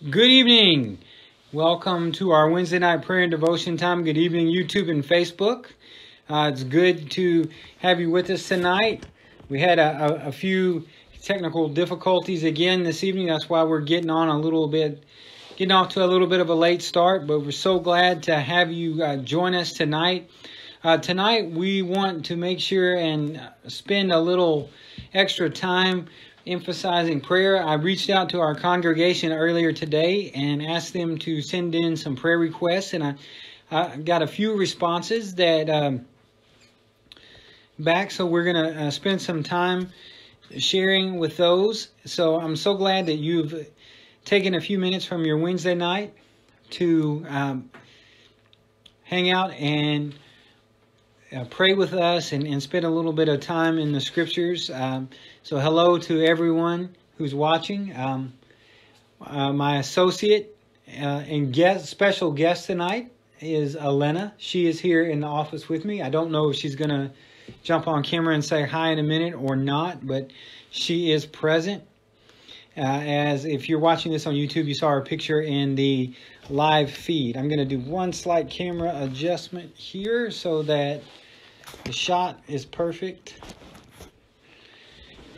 Good evening. Welcome to our Wednesday night prayer and devotion time. Good evening, YouTube and Facebook. Uh, it's good to have you with us tonight. We had a, a, a, few technical difficulties again this evening. That's why we're getting on a little bit, getting off to a little bit of a late start. But we're so glad to have you uh, join us tonight. Uh, tonight we want to make sure and spend a little extra time emphasizing prayer. I reached out to our congregation earlier today and asked them to send in some prayer requests, and I, I got a few responses that um, back. So we're going to uh, spend some time sharing with those. So I'm so glad that you've taken a few minutes from your Wednesday night to um, hang out and uh, pray with us and, and spend a little bit of time in the scriptures. Um, so, hello to everyone who's watching. Um, uh, my associate uh, and guest, special guest tonight is Elena. She is here in the office with me. I don't know if she's going to jump on camera and say hi in a minute or not, but she is present. Uh, as if you're watching this on YouTube, you saw our picture in the live feed. I'm going to do one slight camera adjustment here so that the shot is perfect.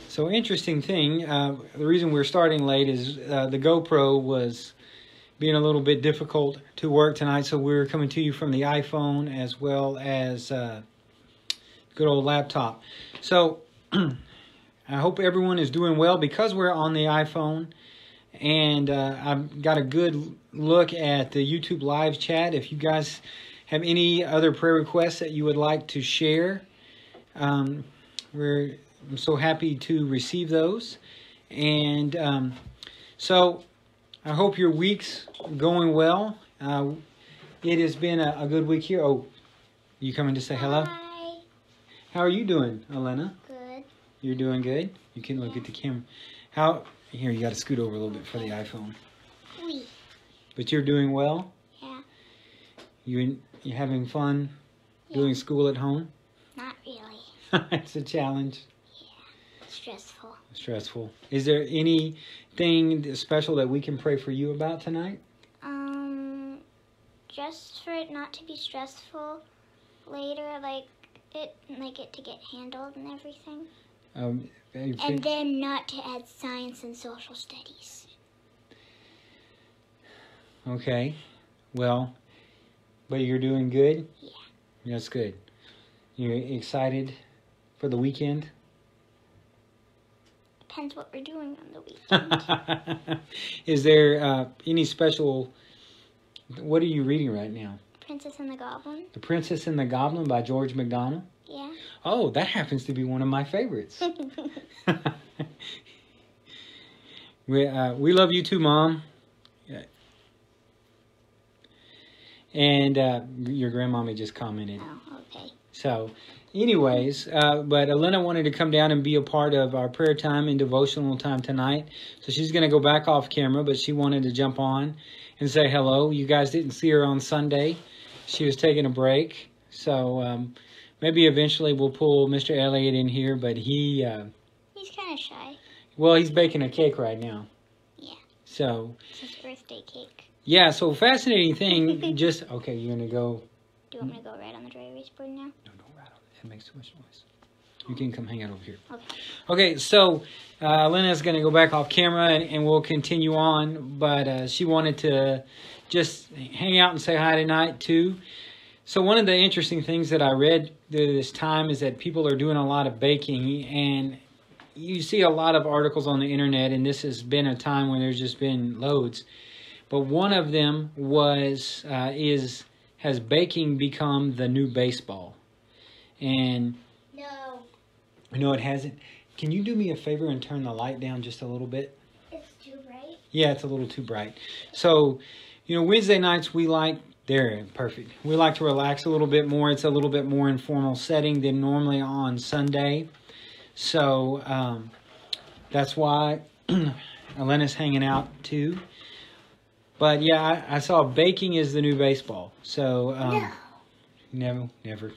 So interesting thing, uh, the reason we're starting late is uh, the GoPro was being a little bit difficult to work tonight, so we're coming to you from the iPhone as well as uh, good old laptop. So I hope everyone is doing well because we're on the iPhone and uh, I've got a good look at the YouTube live chat. If you guys have any other prayer requests that you would like to share, um, we're I'm so happy to receive those. And um, so I hope your week's going well. Uh, it has been a, a, good week here. Oh, you coming to say hello? Hi. How are you doing, Elena? You're doing good? You can look at the camera. How? Here, you got to scoot over a little bit for the iPhone. Oui. But you're doing well? Yeah. You you having fun yeah. doing school at home? Not really. it's a challenge. Yeah, stressful. Stressful. Is there anything special that we can pray for you about tonight? Um, just for it not to be stressful later, like it, like it to get handled and everything. Um, and then not to add science and social studies. Okay. Well, but you're doing good? Yeah. That's good. You're excited for the weekend? Depends what we're doing on the weekend. Is there uh, any special... What are you reading right now? Princess and the Goblin. The Princess and the Goblin by George MacDonald? Yeah. Oh, that happens to be one of my favorites. we, uh, we love you too, Mom. And uh, your grandmommy just commented. Oh, okay. So, anyways, uh, but Elena wanted to come down and be a part of our prayer time and devotional time tonight. So she's going to go back off camera, but she wanted to jump on and say hello. You guys didn't see her on Sunday. She was taking a break. So um, maybe eventually we'll pull Mr. Elliot in here, but he... Uh, he's kind of shy. Well, he's baking a cake right now. Yeah. So... It's his birthday cake. Yeah, so fascinating thing, just, okay, you're going to go... Do you want me to go right on the dry erase board now? No, don't rattle it. It makes too much noise. You can come hang out over here. Okay. Okay, so uh, Lena's going to go back off camera and, and we'll continue on, but uh, she wanted to just hang out and say hi tonight too. So one of the interesting things that I read this time is that people are doing a lot of baking and you see a lot of articles on the internet and this has been a time when there's just been loads but one of them was uh, is has baking become the new baseball? And no, no, it hasn't. Can you do me a favor and turn the light down just a little bit? It's too bright. Yeah, it's a little too bright. So, you know, Wednesday nights we like there, perfect. We like to relax a little bit more. It's a little bit more informal setting than normally on Sunday. So um, that's why Elena's hanging out too. But yeah, I, I, saw baking is the new baseball. So um, no. never, never.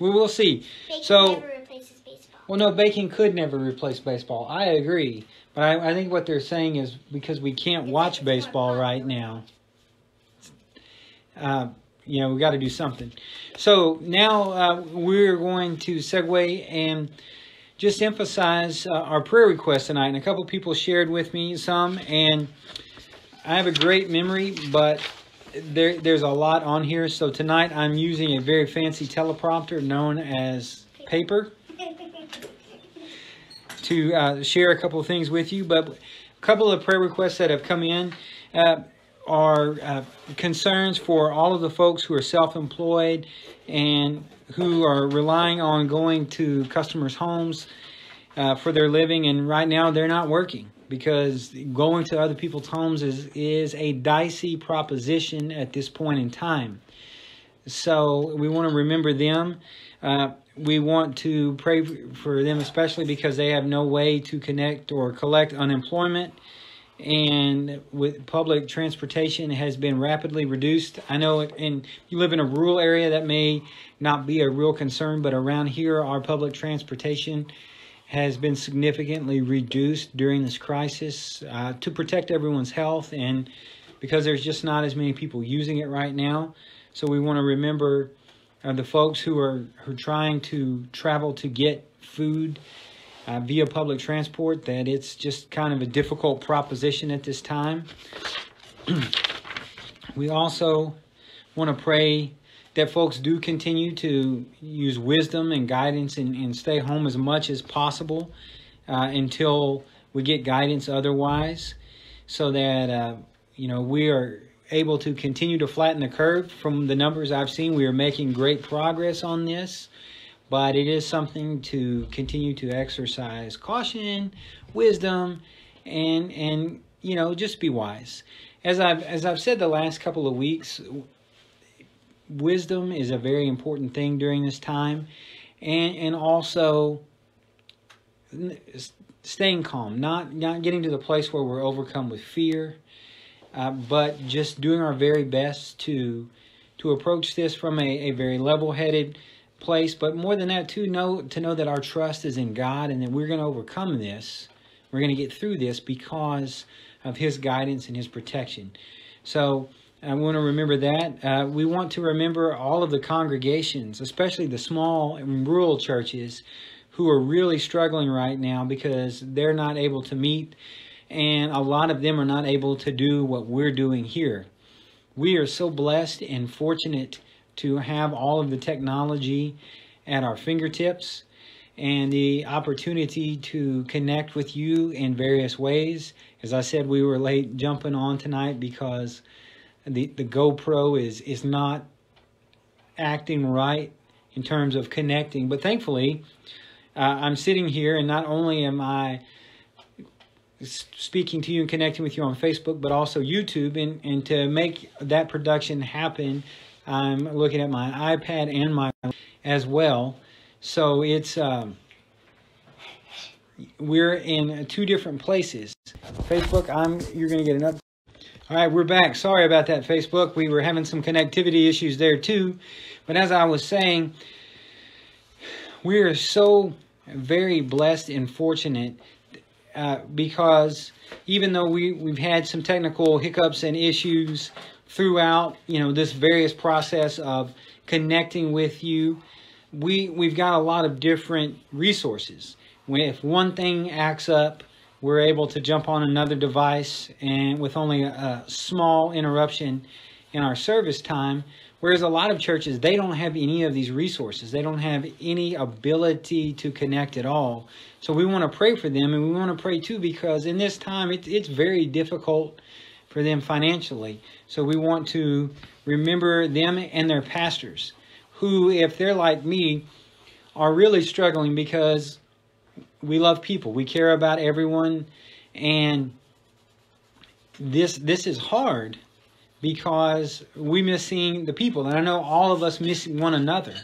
We will see. Baking so never replaces baseball. well, no, baking could never replace baseball. I agree, But I, I think what they're saying is because we can't watch baseball right now, uh, you know, we got to do something. So now uh, we're going to segue and just emphasize uh, our prayer request tonight. And a couple people shared with me some, and I have a great memory, but there, there's a lot on here. So tonight I'm using a very fancy teleprompter known as paper to uh, share a couple of things with you. But a couple of prayer requests that have come in uh, are uh, concerns for all of the folks who are self-employed and who are relying on going to customers' homes uh, for their living. And right now they're not working because going to other people's homes is, is a dicey proposition at this point in time. So we want to remember them. Uh, we want to pray for them, especially because they have no way to connect or collect unemployment. And with public transportation has been rapidly reduced. I know in you live in a rural area that may not be a real concern, but around here, our public transportation has been significantly reduced during this crisis uh, to protect everyone's health and because there's just not as many people using it right now. So we want to remember uh, the folks who are, who are trying to travel to get food uh, via public transport that it's just kind of a difficult proposition at this time. we also want to pray that folks do continue to use wisdom and guidance and, and stay home as much as possible uh, until we get guidance otherwise so that uh, you know we are able to continue to flatten the curve from the numbers I've seen we are making great progress on this but it is something to continue to exercise caution wisdom and and you know just be wise. As I've as I've said the last couple of weeks wisdom is a very important thing during this time and and also staying calm not not getting to the place where we're overcome with fear uh, but just doing our very best to to approach this from a, a very level-headed place but more than that to know to know that our trust is in god and that we're going to overcome this we're going to get through this because of his guidance and his protection so I want to remember that. Uh, we want to remember all of the congregations, especially the small and rural churches, who are really struggling right now because they're not able to meet, and a lot of them are not able to do what we're doing here. We are so blessed and fortunate to have all of the technology at our fingertips and the opportunity to connect with you in various ways. As I said, we were late jumping on tonight because the, the GoPro is, is not acting right in terms of connecting. But thankfully, uh, I'm sitting here and not only am I speaking to you and connecting with you on Facebook, but also YouTube. And, and to make that production happen, I'm looking at my iPad and my as well. So it's um, we're in two different places. Facebook, I'm you're to get an update. All right, we're back. Sorry about that, Facebook. We were having some connectivity issues there too. But as I was saying, we are so very blessed and fortunate uh, because even though we, we've had some technical hiccups and issues throughout, you know, this various process of connecting with you, we, we've got a lot of different resources. When, if one thing acts up, we're able to jump on another device and with only a, small interruption in our service time. Whereas a lot of churches, they don't have any of these resources. They don't have any ability to connect at all. So we want to pray for them and we want to pray too because in this time it, it's very difficult for them financially. So we want to remember them and their pastors who, if they're like me, are really struggling because we love people. We care about everyone, and this this is hard because we miss seeing the people. And I know all of us miss one another.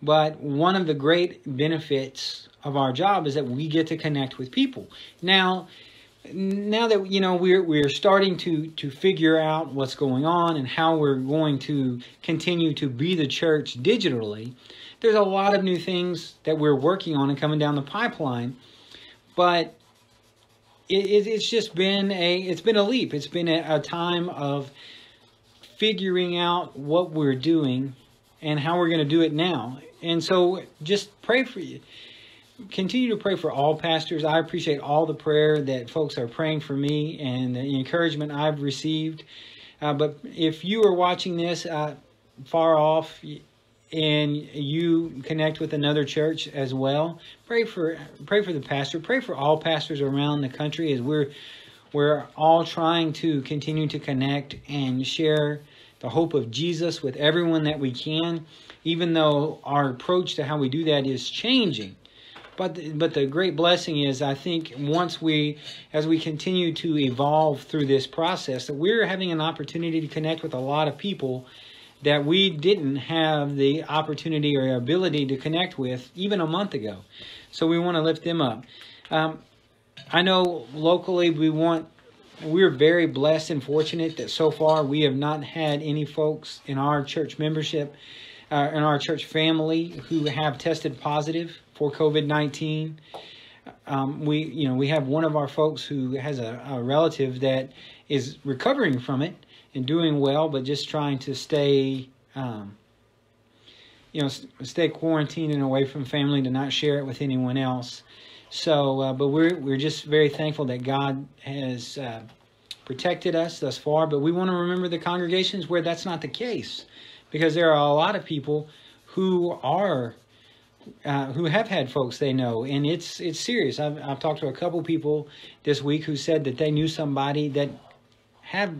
But one of the great benefits of our job is that we get to connect with people. Now, now that you know we're we're starting to to figure out what's going on and how we're going to continue to be the church digitally, there's a lot of new things that we're working on and coming down the pipeline. But it, it, it's just been a it's been a leap. It's been a, a time of figuring out what we're doing and how we're going to do it now. And so just pray for you. Continue to pray for all pastors. I appreciate all the prayer that folks are praying for me and the encouragement I've received. Uh, but if you are watching this uh, far off and you connect with another church as well, pray for pray for the pastor. Pray for all pastors around the country as we're we're all trying to continue to connect and share the hope of Jesus with everyone that we can, even though our approach to how we do that is changing. But the, but the great blessing is, I think, once we, as we continue to evolve through this process, that we're having an opportunity to connect with a lot of people that we didn't have the opportunity or ability to connect with even a month ago. So we want to lift them up. Um, I know locally we want we're very blessed and fortunate that so far we have not had any folks in our church membership, uh, in our church family, who have tested positive for COVID nineteen. Um, we, you know, we have one of our folks who has a, a relative that is recovering from it and doing well, but just trying to stay, um, you know, stay quarantined and away from family to not share it with anyone else. So, uh, but we're we're just very thankful that God has uh, protected us thus far. But we want to remember the congregations where that's not the case, because there are a lot of people who are uh, who have had folks they know, and it's it's serious. I've I've talked to a couple people this week who said that they knew somebody that have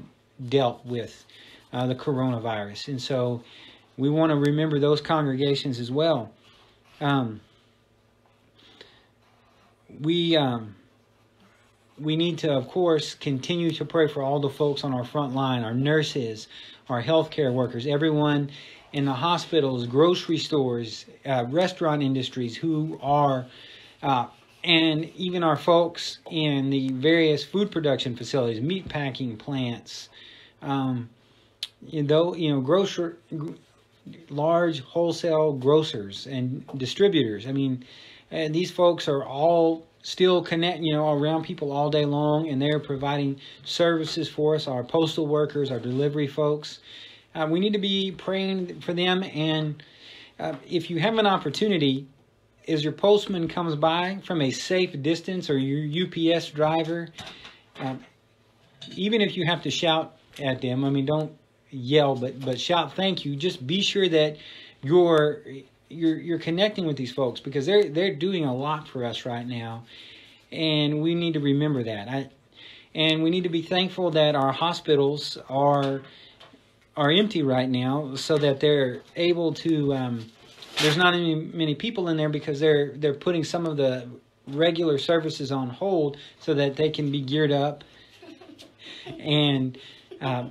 dealt with uh, the coronavirus, and so we want to remember those congregations as well. Um, we um, we need to, of course, continue to pray for all the folks on our front line, our nurses, our healthcare workers, everyone in the hospitals, grocery stores, uh, restaurant industries who are, uh, and even our folks in the various food production facilities, meat packing plants, um, you know, you know, grocer, large wholesale grocers and distributors. I mean, and these folks are all still connect, you know, around people all day long, and they're providing services for us. Our postal workers, our delivery folks. Uh, we need to be praying for them, and uh, if you have an opportunity, as your postman comes by from a safe distance, or your UPS driver, um, even if you have to shout at them, I mean, don't yell, but but shout thank you. Just be sure that you're you're you're connecting with these folks because they're they're doing a lot for us right now, and we need to remember that. I, and we need to be thankful that our hospitals are are empty right now, so that they're able to. Um, there's not any many people in there because they're they're putting some of the regular services on hold so that they can be geared up and uh,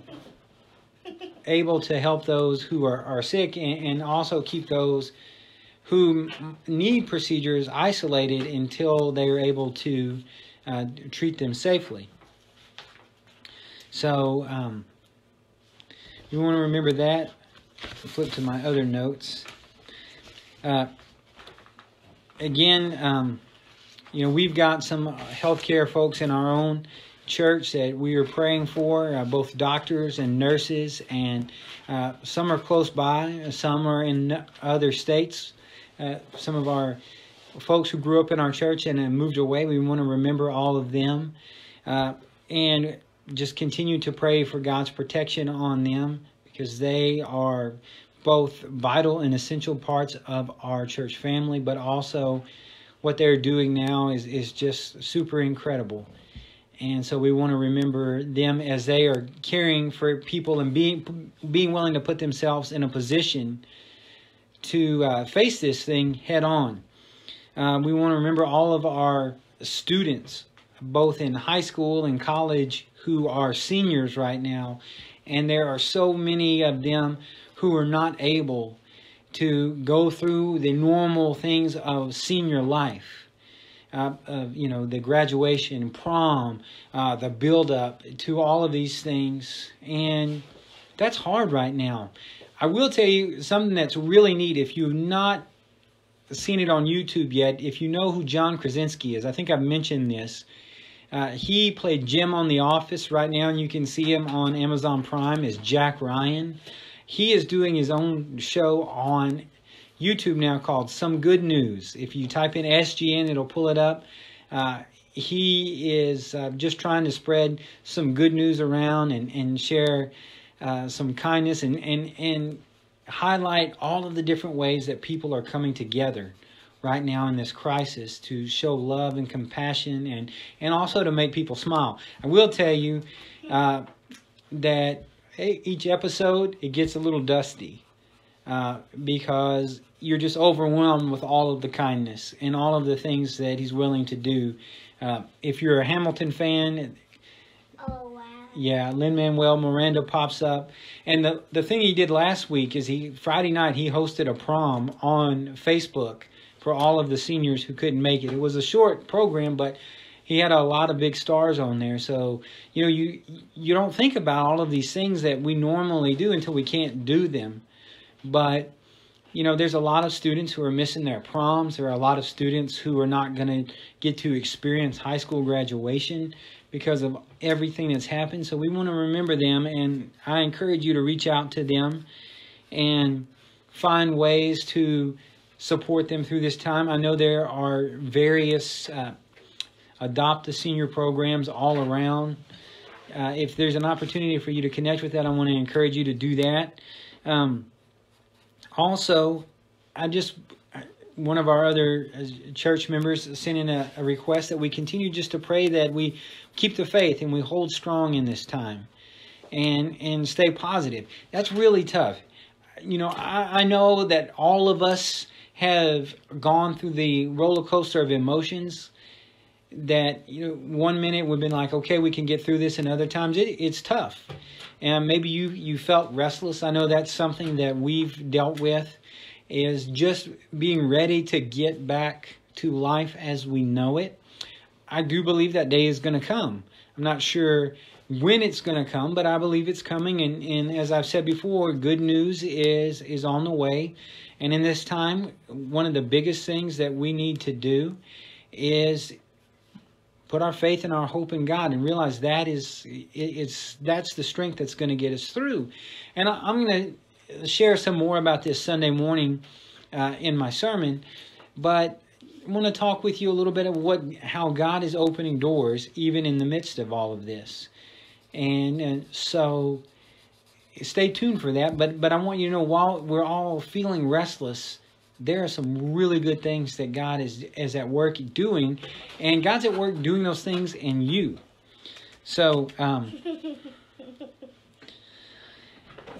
able to help those who are, are sick and, and also keep those who need procedures isolated until they are able to uh, treat them safely. So um, you want to remember that. flip to my other notes. Uh, again, um, you know, we've got some healthcare folks in our own church that we are praying for, uh, both doctors and nurses, and uh, some are close by, some are in other states. Uh, some of our folks who grew up in our church and moved away, we want to remember all of them uh, and just continue to pray for God's protection on them because they are both vital and essential parts of our church family, but also what they're doing now is, is just super incredible. And so we want to remember them as they are caring for people and being being willing to put themselves in a position to uh, face this thing head on. Um, we want to remember all of our students, both in high school and college, who are seniors right now. And there are so many of them who are not able to go through the normal things of senior life uh, of you know the graduation, prom, uh, the build up to all of these things, and that's hard right now. I will tell you something that's really neat. If you've not seen it on YouTube yet, if you know who John Krasinski is, I think I've mentioned this. Uh, he played Jim on The Office right now, and you can see him on Amazon Prime as Jack Ryan. He is doing his own show on YouTube now called Some Good News. If you type in SGN, it'll pull it up. Uh, he is uh, just trying to spread some good news around and, and share uh, some kindness and, and, and highlight all of the different ways that people are coming together right now in this crisis to show love and compassion and, and also to make people smile. I will tell you uh, that each episode, it gets a little dusty uh, because you're just overwhelmed with all of the kindness and all of the things that he's willing to do. Uh, if you're a Hamilton fan, Oh wow. yeah, Lin Manuel Miranda pops up, and the the thing he did last week is he Friday night he hosted a prom on Facebook for all of the seniors who couldn't make it. It was a short program, but he had a lot of big stars on there. So you know you you don't think about all of these things that we normally do until we can't do them, but you know, there's a lot of students who are missing their proms. There are a lot of students who are not going to get to experience high school graduation because of everything that's happened. So we want to remember them, and I encourage you to reach out to them and find ways to support them through this time. I know there are various uh, adopt a senior programs all around. Uh, if there's an opportunity for you to connect with that, I want to encourage you to do that. Um, also, I just one of our other uh, church members sent in a, a, request that we continue just to pray that we keep the faith and we hold strong in this time and and stay positive that's really tough you know i, I know that all of us have gone through the roller coaster of emotions that you know one minute we've been like okay we can get through this and other times it, it's tough. And maybe you you felt restless. I know that's something that we've dealt with is just being ready to get back to life as we know it. I do believe that day is going to come. I'm not sure when it's going to come but i believe it's coming. And, and as i've said before good news is is on the way and in this time one of the biggest things that we need to do is put our faith and our hope in God and realize that is it's that's the strength that's going to get us through. And I, am going to share some more about this Sunday morning uh, in my sermon, but I want to talk with you a little bit of what how God is opening doors even in the midst of all of this. And, and so stay tuned for that, but but I want you to know while we're all feeling restless, there are some really good things that God is is at work doing, and God's at work doing those things in you. So, um,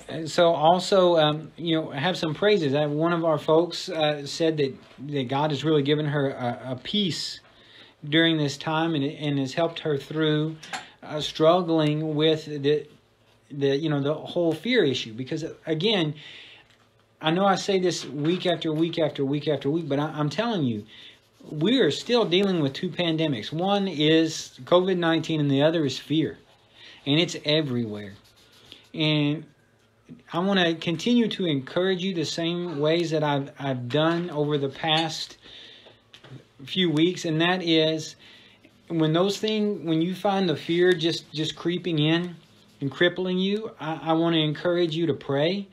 so also, um, you know, have some praises. I, one of our folks uh, said that that God has really given her a, a peace during this time, and and has helped her through uh, struggling with the the you know the whole fear issue because again I know I say this week after week after week after week, but I, am telling you, we are still dealing with two pandemics. One is COVID 19, and the other is fear. And it's everywhere. And I want to continue to encourage you the same ways that I've, I've done over the past few weeks, and that is when those things, when you find the fear just, just creeping in and crippling you, I, I want to encourage you to pray.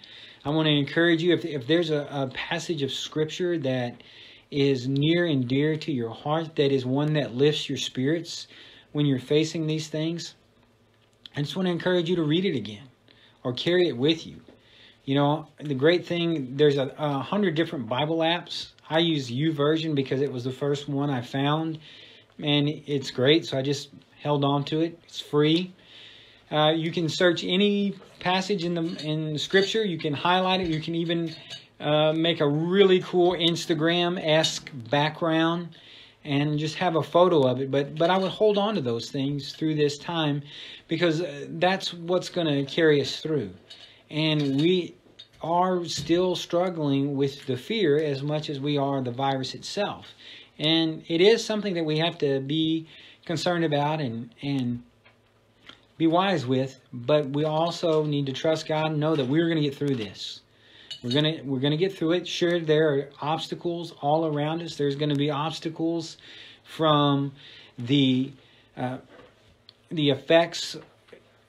I want to encourage you if, if there's a, a passage of scripture that is near and dear to your heart, that is one that lifts your spirits when you're facing these things, I just want to encourage you to read it again or carry it with you. You know, the great thing, there's a, a hundred different Bible apps. I use YouVersion because it was the first one I found, and it's great. So I just held on to it. It's free. Uh, you can search any passage in the in Scripture. You can highlight it. You can even uh, make a really cool Instagram-esque background and just have a photo of it. But but I would hold on to those things through this time because uh, that's what's going to carry us through. And we are still struggling with the fear as much as we are the virus itself. And it is something that we have to be concerned about and and be wise with, but we also need to trust God and know that we're going to get through this. We're going to we're going to get through it. Sure, there are obstacles all around us. There's going to be obstacles from the uh, the effects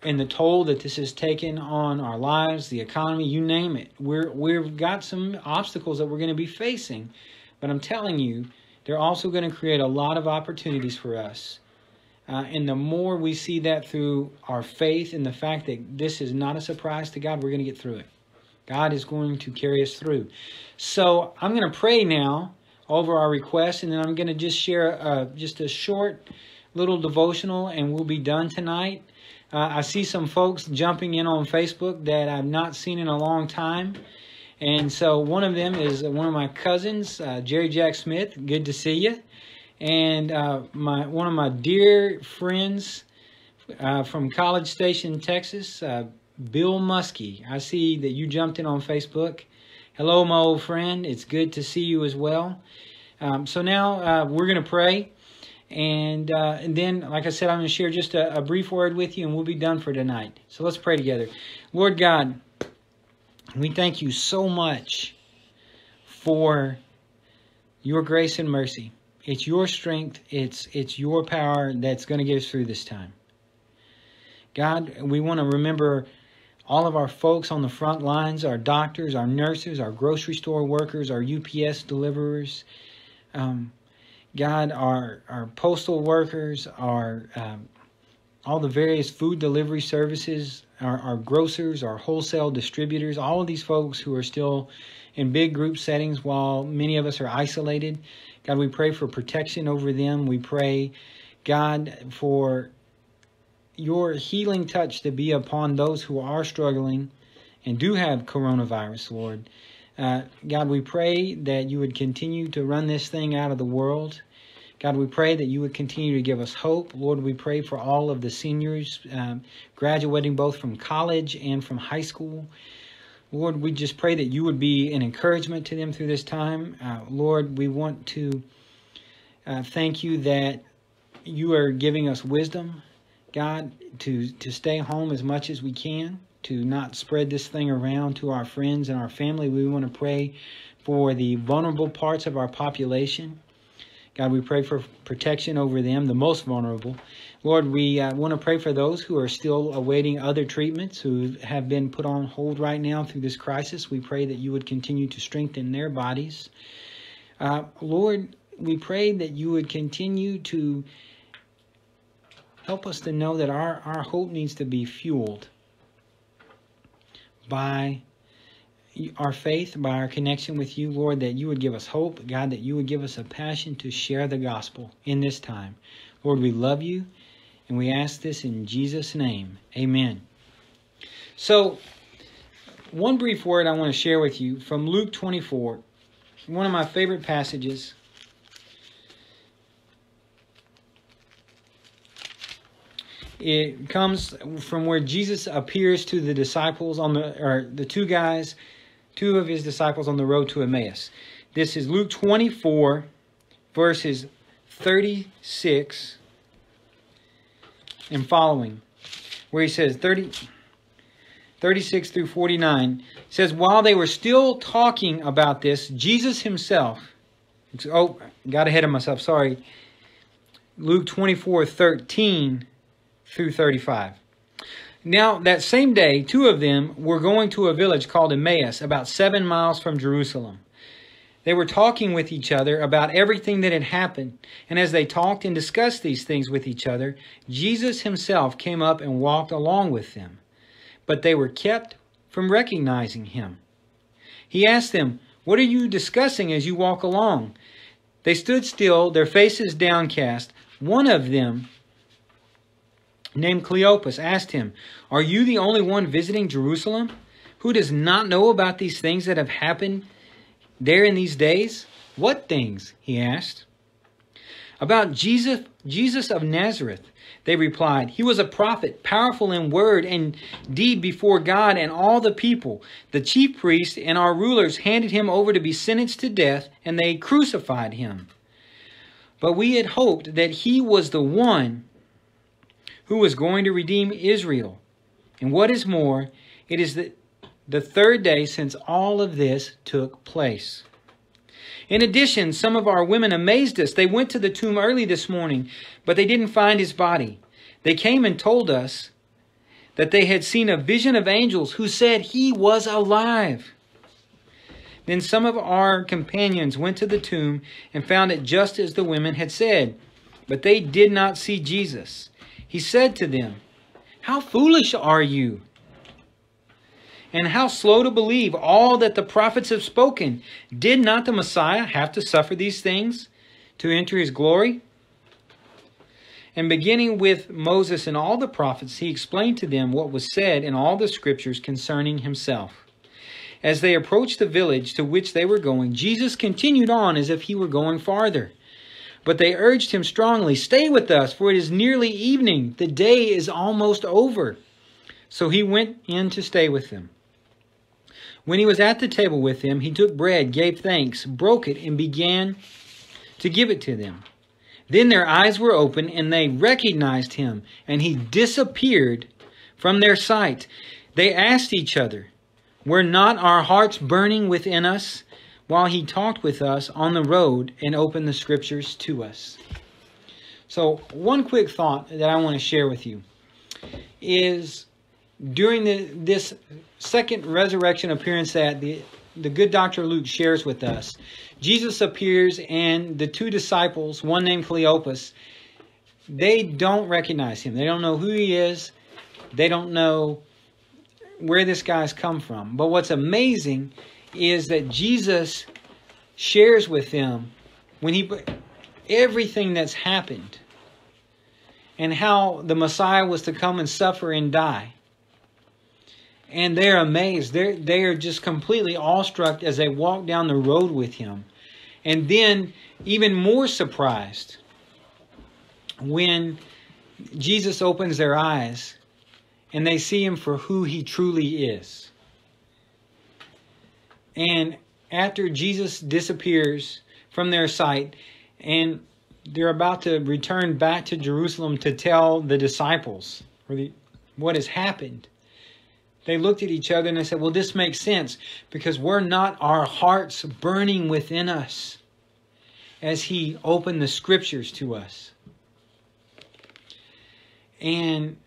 and the toll that this has taken on our lives, the economy, you name it. We're we've got some obstacles that we're going to be facing, but I'm telling you, they're also going to create a lot of opportunities for us. Uh, and the more we see that through our faith and the fact that this is not a surprise to God, we're going to get through it. God is going to carry us through. So I'm going to pray now over our requests, and then I'm going to just share uh, just a short little devotional, and we'll be done tonight. Uh, I see some folks jumping in on Facebook that I've not seen in a long time. And so one of them is one of my cousins, uh, Jerry Jack Smith. Good to see you. And uh, my one of my dear friends uh, from College Station, Texas, uh, Bill Muskie. I see that you jumped in on Facebook. Hello, my old friend. It's good to see you as well. Um, so now uh, we're going to pray. And, uh, and then, like I said, I'm going to share just a, a brief word with you and we'll be done for tonight. So let's pray together. Lord God, we thank you so much for your grace and mercy. It's your strength, it's, it's your power that's going to get us through this time. God, we want to remember all of our folks on the front lines, our doctors, our nurses, our grocery store workers, our UPS deliverers. Um, God, our, our postal workers, our um, all the various food delivery services, our, our grocers, our wholesale distributors, all of these folks who are still in big group settings while many of us are isolated. God, we pray for protection over them. We pray, God, for your healing touch to be upon those who are struggling and do have coronavirus, Lord. Uh, God, we pray that you would continue to run this thing out of the world. God, we pray that you would continue to give us hope. Lord, we pray for all of the seniors um, graduating both from college and from high school. Lord, we just pray that you would be an encouragement to them through this time. Uh, Lord, we want to uh, thank you that you are giving us wisdom, God, to, to stay home as much as we can to not spread this thing around to our friends and our family. We want to pray for the vulnerable parts of our population. God, we pray for protection over them, the most vulnerable. Lord, we uh, want to pray for those who are still awaiting other treatments, who have been put on hold right now through this crisis. We pray that you would continue to strengthen their bodies. Uh, Lord, we pray that you would continue to help us to know that our, our hope needs to be fueled by our faith, by our connection with you, Lord, that you would give us hope, God, that you would give us a passion to share the gospel in this time. Lord, we love you, and we ask this in Jesus' name. Amen. So, one brief word I want to share with you from Luke 24, one of my favorite passages. It comes from where Jesus appears to the disciples on the or the two guys, two of his disciples on the road to Emmaus. This is Luke 24 verses 36 and following where he says 30 36 through 49 says while they were still talking about this Jesus himself oh got ahead of myself sorry Luke 24 13 through 35. Now, that same day, two of them were going to a village called Emmaus, about seven miles from Jerusalem. They were talking with each other about everything that had happened. And as they talked and discussed these things with each other, Jesus himself came up and walked along with them. But they were kept from recognizing him. He asked them, What are you discussing as you walk along? They stood still, their faces downcast. One of them, named Cleopas asked him, Are you the only one visiting Jerusalem who does not know about these things that have happened there in these days? What things? he asked. About Jesus, Jesus of Nazareth, they replied. He was a prophet, powerful in word and deed before God and all the people. The chief priests and our rulers handed him over to be sentenced to death, and they crucified him. But we had hoped that he was the one who was going to redeem Israel. And what is more, it is the, the third day since all of this took place. In addition, some of our women amazed us. They went to the tomb early this morning, but they didn't find his body. They came and told us that they had seen a vision of angels who said he was alive. Then some of our companions went to the tomb and found it just as the women had said, but they did not see Jesus. He said to them, How foolish are you! And how slow to believe all that the prophets have spoken. Did not the Messiah have to suffer these things to enter his glory? And beginning with Moses and all the prophets, he explained to them what was said in all the scriptures concerning himself. As they approached the village to which they were going, Jesus continued on as if he were going farther. But they urged him strongly, Stay with us, for it is nearly evening. The day is almost over. So he went in to stay with them. When he was at the table with them, he took bread, gave thanks, broke it, and began to give it to them. Then their eyes were open, and they recognized him, and he disappeared from their sight. They asked each other, were not our hearts burning within us while he talked with us on the road and opened the scriptures to us? So, one quick thought that I want to share with you is during the, this second resurrection appearance that the, the good Dr. Luke shares with us, Jesus appears and the two disciples, one named Cleopas, they don't recognize him. They don't know who he is. They don't know where this guy's come from. But what's amazing is that Jesus shares with them when he everything that's happened and how the Messiah was to come and suffer and die. And they're amazed. They're they are just completely awestruck as they walk down the road with him. And then even more surprised when Jesus opens their eyes and they see him for who he truly is. And after Jesus disappears from their sight, and they're about to return back to Jerusalem to tell the disciples what has happened, they looked at each other and they said, Well, this makes sense because we're not our hearts burning within us as He opened the scriptures to us. And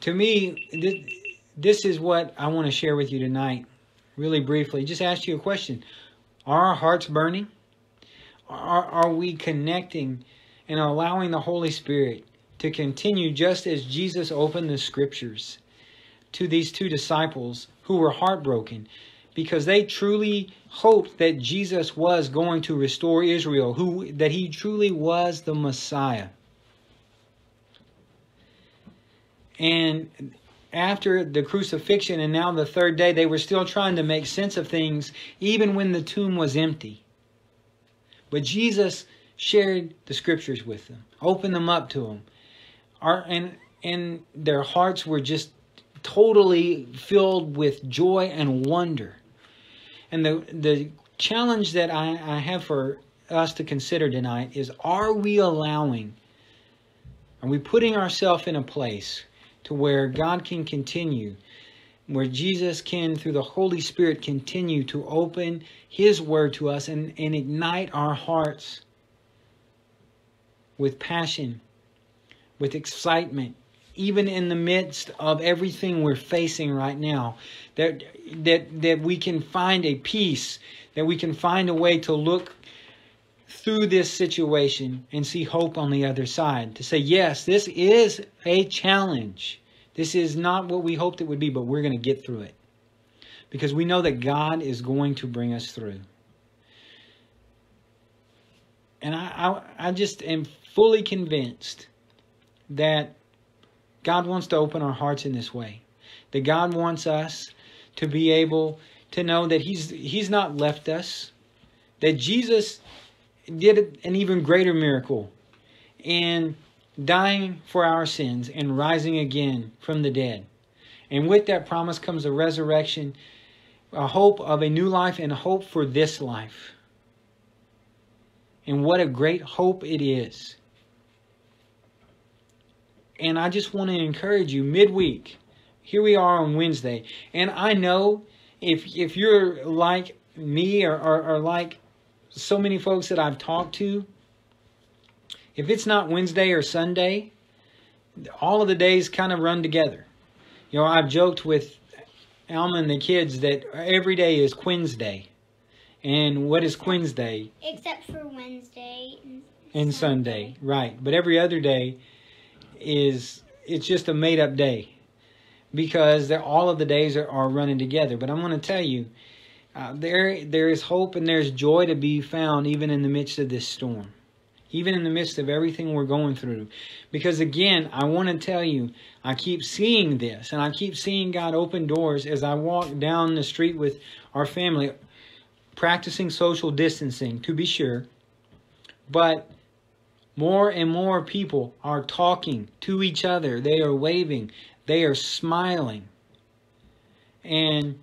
to me, this, is what I want to share with you tonight, really briefly. Just ask you a question Are our hearts burning? Are, are we connecting and allowing the Holy Spirit to continue just as Jesus opened the scriptures to these two disciples who were heartbroken? because they truly hoped that Jesus was going to restore Israel, who that he truly was the Messiah. And after the crucifixion and now the third day, they were still trying to make sense of things, even when the tomb was empty. But Jesus shared the scriptures with them, opened them up to them. Our, and, and their hearts were just totally filled with joy and wonder. And the, the challenge that I, I have for us to consider tonight is are we allowing, are we putting ourselves in a place to where God can continue, where Jesus can, through the Holy Spirit, continue to open His Word to us and, and ignite our hearts with passion, with excitement, even in the midst of everything we're facing right now, that, that, that we can find a peace, that we can find a way to look through this situation and see hope on the other side. To say, yes, this is a challenge. This is not what we hoped it would be, but we're going to get through it. Because we know that God is going to bring us through. And I, I, I just am fully convinced that God wants to open our hearts in this way. That God wants us to be able to know that He's He's not left us. That Jesus did an even greater miracle in dying for our sins and rising again from the dead. And with that promise comes a resurrection, a hope of a new life, and a hope for this life. And what a great hope it is. And I just want to encourage you midweek. Here we are on Wednesday. And I know if if you're like me or, or, or like so many folks that I've talked to, if it's not Wednesday or Sunday, all of the days kind of run together. You know, I've joked with Alma and the kids that every day is Quinn's Day. And what is Quinn's Day? Except for Wednesday and, and Sunday. Sunday. Right. But every other day is it's just a made up day because all of the days are, are running together. But I'm going to tell you, uh, there there is hope and there's joy to be found even in the midst of this storm, even in the midst of everything we're going through. Because again, I want to tell you, I keep seeing this and I keep seeing God open doors as I walk down the street with our family, practicing social distancing to be sure, but more and more people are talking to each other. They are waving. They are smiling. And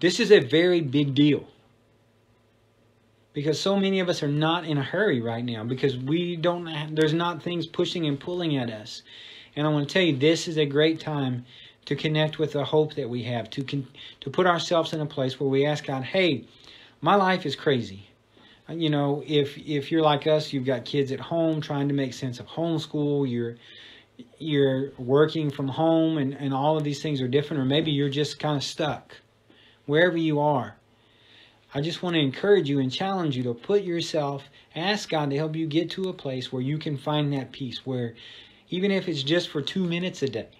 this is a very big deal. Because so many of us are not in a hurry right now because we don't have, there's not things pushing and pulling at us. And I want to tell you this is a great time to connect with the hope that we have, to to put ourselves in a place where we ask God, "Hey, my life is crazy you know, if if you're like us, you've got kids at home trying to make sense of homeschool, you're you're working from home and, and all of these things are different, or maybe you're just kind of stuck wherever you are. I just want to encourage you and challenge you to put yourself, ask God to help you get to a place where you can find that peace, where even if it's just for two minutes a day,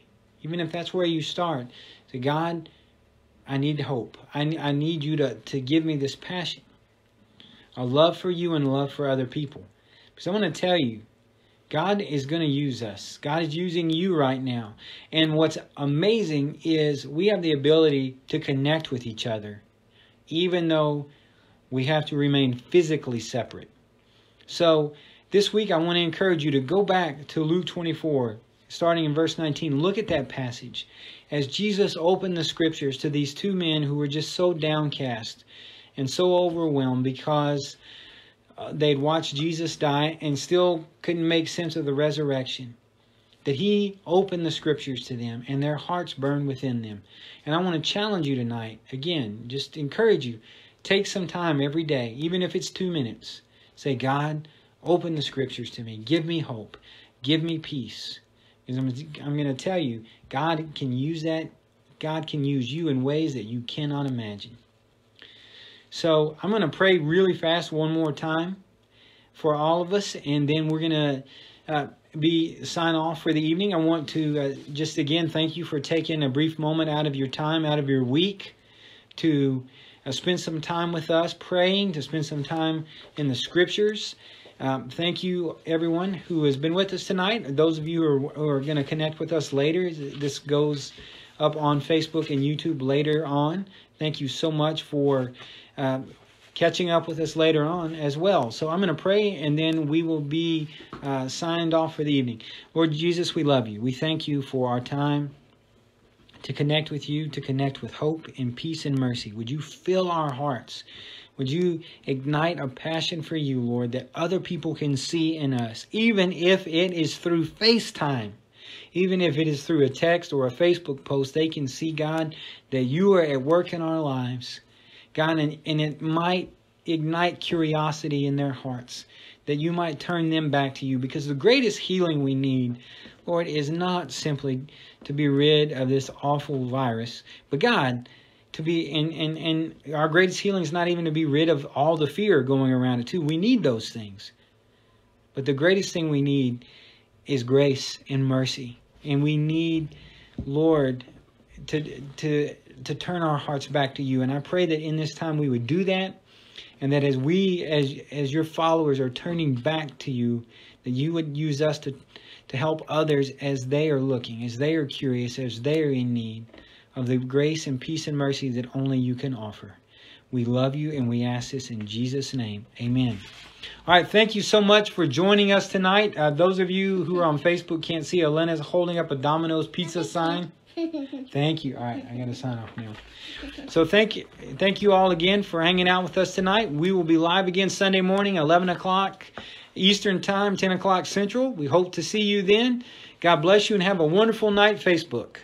even if that's where you start, say, God, I need hope. I, I need you to, to give me this passion a love for you and love for other people. Because I want to tell you, God is going to use us. God is using you right now. And what's amazing is we have the ability to connect with each other, even though we have to remain physically separate. So this week, I want to encourage you to go back to Luke 24, starting in verse 19. Look at that passage. As Jesus opened the scriptures to these two men who were just so downcast and so overwhelmed because uh, they'd watched Jesus die and still couldn't make sense of the resurrection. That he opened the scriptures to them and their hearts burned within them. And I want to challenge you tonight, again, just encourage you. Take some time every day, even if it's two minutes. Say, God, open the scriptures to me. Give me hope. Give me peace. Because I'm, I'm going to tell you, God can use that. God can use you in ways that you cannot imagine. So I'm going to pray really fast one more time for all of us, and then we're going to uh, be sign off for the evening. I want to uh, just again thank you for taking a brief moment out of your time, out of your week, to uh, spend some time with us praying, to spend some time in the scriptures. Um, thank you, everyone who has been with us tonight. Those of you who are, who are going to connect with us later, this goes up on Facebook and YouTube later on. Thank you so much for uh, catching up with us later on as well. So I'm going to pray and then we will be uh, signed off for the evening. Lord Jesus, we love you. We thank you for our time to connect with you, to connect with hope and peace and mercy. Would you fill our hearts? Would you ignite a passion for you, Lord, that other people can see in us, even if it is through FaceTime? Even if it is through a text or a Facebook post, they can see, God, that you are at work in our lives God, and, and it might ignite curiosity in their hearts, that you might turn them back to you. Because the greatest healing we need, Lord, is not simply to be rid of this awful virus, but God, to be and, and and our greatest healing is not even to be rid of all the fear going around it too. We need those things. But the greatest thing we need is grace and mercy. And we need, Lord, to to to turn our hearts back to you. And I pray that in this time we would do that, and that as we, as as your followers, are turning back to you, that you would use us to to help others as they are looking, as they are curious, as they are in need of the grace and peace and mercy that only you can offer. We love you and we ask this in Jesus' name. Amen. All right, thank you so much for joining us tonight. Uh, those of you who are on Facebook can't see Elena's holding up a Domino's pizza sign. Thank you. All right, I got to sign off now. So thank you, thank you all again for hanging out with us tonight. We will be live again Sunday morning, 11 o'clock Eastern Time, 10 o'clock Central. We hope to see you then. God bless you and have a wonderful night, Facebook.